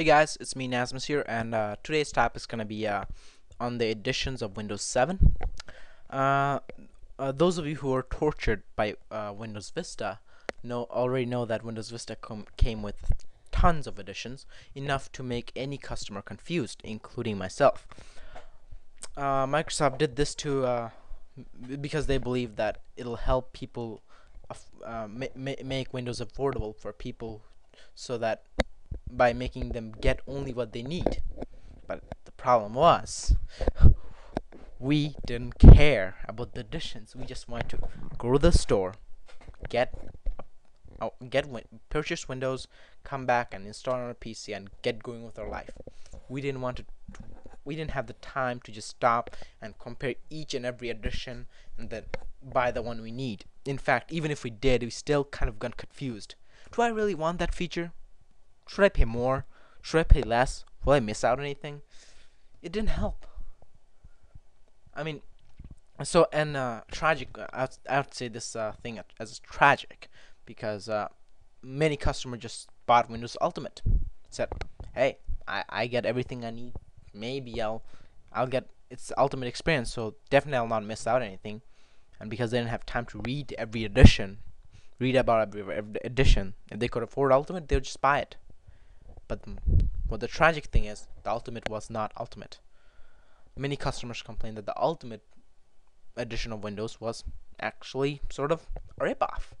Hey guys, it's me Nazmus here, and uh, today's topic is gonna be uh, on the editions of Windows 7. Uh, uh, those of you who are tortured by uh, Windows Vista know already know that Windows Vista came with tons of editions, enough to make any customer confused, including myself. Uh, Microsoft did this to because they believe that it'll help people ma ma make Windows affordable for people, so that by making them get only what they need. But the problem was, we didn't care about the additions. We just wanted to go to the store, get get purchase Windows, come back and install on a PC and get going with our life. We didn't want to. We didn't have the time to just stop and compare each and every edition and then buy the one we need. In fact, even if we did, we still kind of got confused. Do I really want that feature? Should I pay more? Should I pay less? Will I miss out on anything? It didn't help. I mean, so and uh, tragic. Uh, I would, I would say this uh, thing as tragic because uh, many customers just bought Windows Ultimate. Said, "Hey, I I get everything I need. Maybe I'll I'll get its ultimate experience. So definitely I'll not miss out anything." And because they didn't have time to read every edition, read about every, every edition, if they could afford Ultimate, they would just buy it. But what the tragic thing is, the Ultimate was not Ultimate. Many customers complained that the Ultimate edition of Windows was actually sort of a ripoff.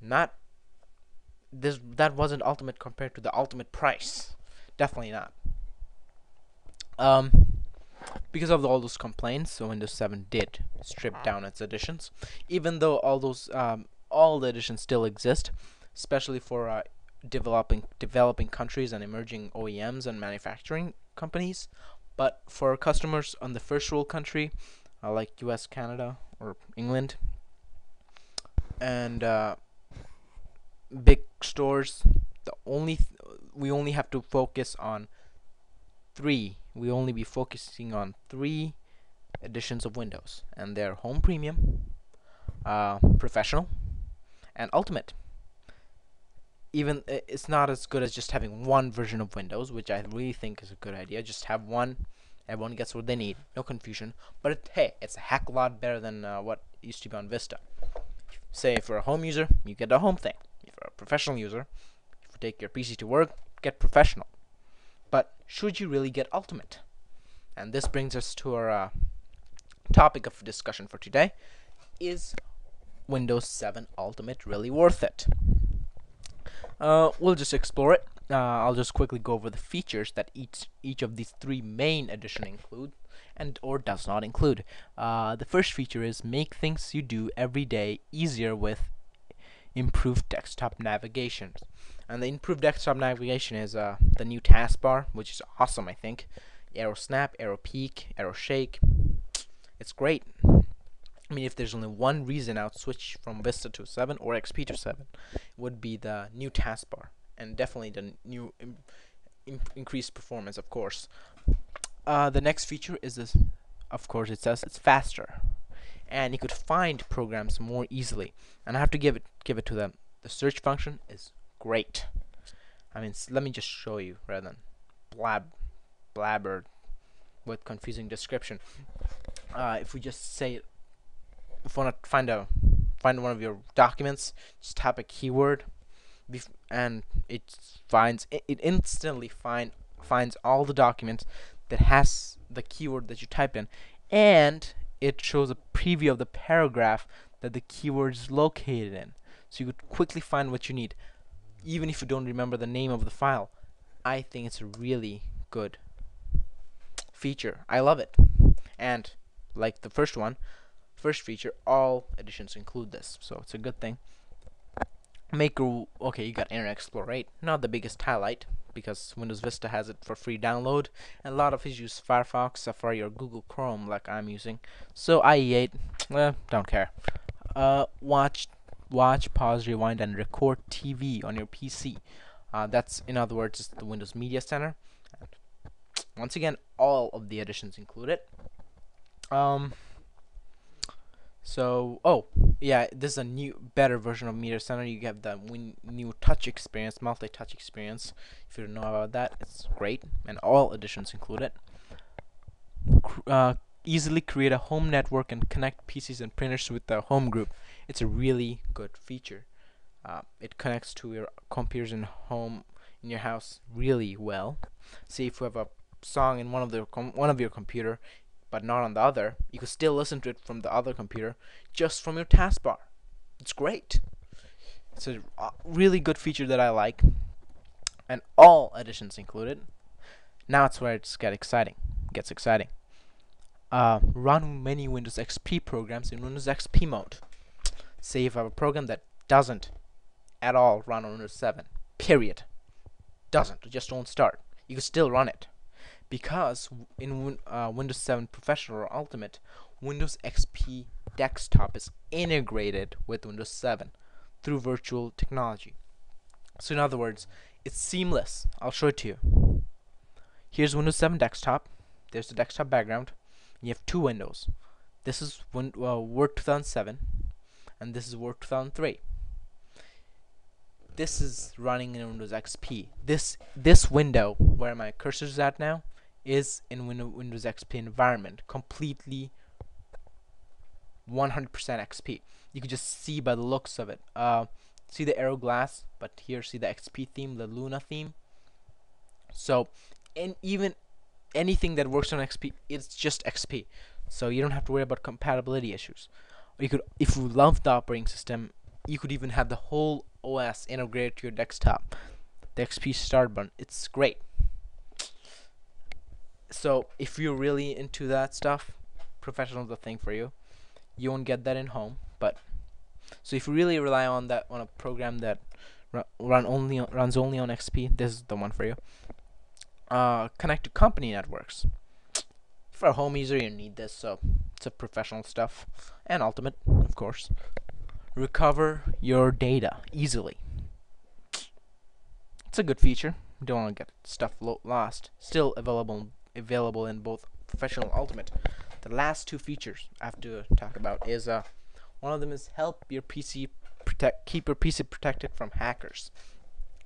Not this that wasn't Ultimate compared to the Ultimate price. Definitely not. Um, because of all those complaints, so Windows 7 did strip down its editions, even though all those um, all the editions still exist, especially for uh, developing developing countries and emerging OEMs and manufacturing companies. But for customers on the first world country, uh, like U.S., Canada, or England, and uh, big stores, the only th we only have to focus on three. We only be focusing on three editions of Windows, and they're Home Premium, uh, Professional, and Ultimate even it's not as good as just having one version of Windows, which I really think is a good idea. Just have one, everyone gets what they need, no confusion. But it, hey, it's a heck a lot better than uh, what used to be on Vista. Say if you're a home user, you get the home thing. If you're a professional user, if you take your PC to work, get professional. But should you really get Ultimate? And this brings us to our uh, topic of discussion for today: Is Windows 7 Ultimate really worth it? Uh, we'll just explore it. Uh, I'll just quickly go over the features that each each of these three main edition include and or does not include. Uh, the first feature is make things you do every day easier with improved desktop navigation. And the improved desktop navigation is uh, the new taskbar, which is awesome, I think. Aero snap, Aero peek, Aero shake. It's great. I mean, if there's only one reason I would switch from Vista to 7 or XP to 7, would be the new taskbar, and definitely the new increased performance, of course. Uh, the next feature is this, of course, it says it's faster, and you could find programs more easily. And I have to give it give it to them. The search function is great. I mean, let me just show you rather than blab blabber with confusing description. Uh, if we just say if you want to find a find one of your documents, just type a keyword, and it finds it, instantly find finds all the documents that has the keyword that you typed in, and it shows a preview of the paragraph that the keyword is located in, so you could quickly find what you need, even if you don't remember the name of the file. I think it's a really good feature. I love it, and like the first one, first feature, all editions include this, so it's a good thing. Maker, okay, you got Internet Explorer 8, not the biggest highlight, because Windows Vista has it for free download, and a lot of us use Firefox, Safari, or Google Chrome like I'm using. So IE8, eh, don't care. Uh, watch, watch, pause, rewind, and record TV on your PC. Uh, that's, in other words, the Windows Media Center. Once again, all of the editions include it. Um, so, oh, yeah, this is a new, better version of Media Center. You have the new touch experience, multi-touch experience. If you don't know about that, it's great, and all editions include it. Uh, easily create a home network and connect PCs and printers with the home group. It's a really good feature. Uh, it connects to your computers in home in your house really well. See if you have a song in one of the one of your computer, but not on the other, you could still listen to it from the other computer just from your taskbar. It's great. It's a really good feature that I like, and all editions included. Now it's where it's get exciting. Gets exciting. Uh, run many Windows XP programs in Windows XP mode. Say if I have a program that doesn't at all run on Windows 7, period, doesn't, just won't start, you can still run it because in uh, Windows 7 Professional or Ultimate, Windows XP Desktop is integrated with Windows 7 through virtual technology. So in other words, it's seamless. I'll show it to you. Here's Windows 7 Desktop. There's the desktop background. You have two windows. This is Win uh, Word 2007, and this is Word 2003 this is running in Windows XP. This this window where my cursor is at now is in Windows XP environment, completely 100% XP. You can just see by the looks of it. Uh, see the Aero glass, but here see the XP theme, the Luna theme. So, and even anything that works on XP, it's just XP. So you don't have to worry about compatibility issues. You could, if you love the operating system, you could even have the whole OS integrated to your desktop. The XP start button, it's great so if you're really into that stuff professional is the thing for you. You won't get that in home but so if you really rely on that on a program that run only on, runs only on XP this is the one for you. Uh, connect to company networks. For a home user you need this so it's a professional stuff. And ultimate of course. Recover your data easily. It's a good feature. Don't want to get stuff lost. Still available available in both professional ultimate. The last two features I have to talk about is uh, one of them is help your PC protect keep your PC protected from hackers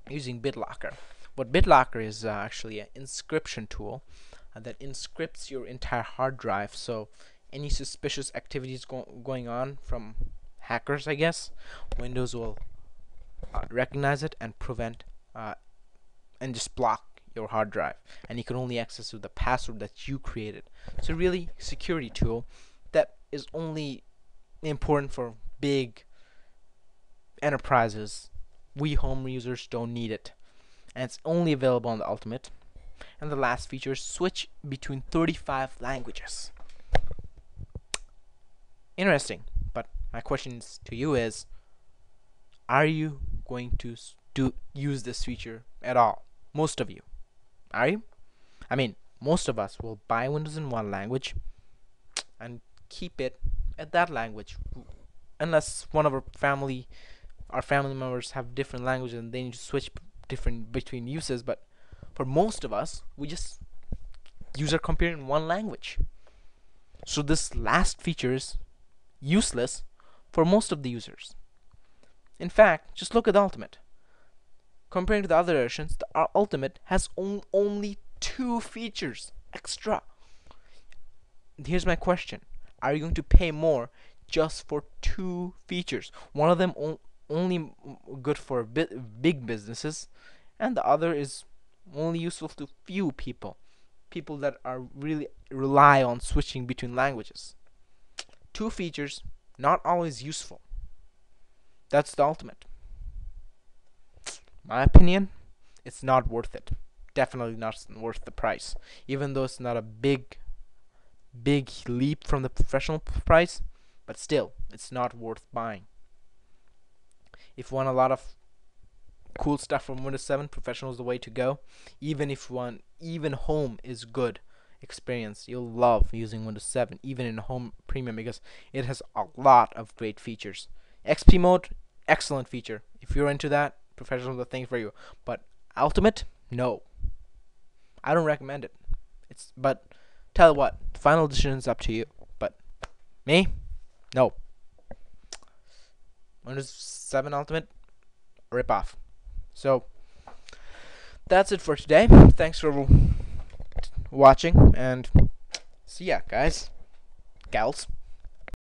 using BitLocker. What BitLocker is uh, actually an inscription tool uh, that encrypts your entire hard drive. So any suspicious activities go going on from hackers, I guess, Windows will uh, recognize it and prevent uh, and just block your hard drive and you can only access with the password that you created. So really security tool that is only important for big enterprises. We home users don't need it and it's only available on the ultimate. And the last feature switch between 35 languages. Interesting but my question to you is are you going to do use this feature at all? Most of you you? I mean, most of us will buy Windows in one language and keep it at that language, unless one of our family, our family members have different languages and they need to switch different between uses. But for most of us, we just use our computer in one language. So this last feature is useless for most of the users. In fact, just look at the Ultimate. Comparing to the other versions, the Ultimate has on only two features extra. Here's my question. Are you going to pay more just for two features? One of them only good for big businesses and the other is only useful to few people. People that are really rely on switching between languages. Two features, not always useful. That's the ultimate my opinion, it's not worth it. Definitely not worth the price. Even though it's not a big, big leap from the professional price, but still, it's not worth buying. If you want a lot of cool stuff from Windows 7, professional is the way to go. Even if one, even home is good experience, you'll love using Windows 7, even in home premium, because it has a lot of great features. XP mode, excellent feature. If you're into that, professional the thing for you. But ultimate, no. I don't recommend it. It's but tell what, final decision is up to you. But me, no. Windows 7 Ultimate, rip off. So that's it for today. Thanks for watching and see ya, guys, gals.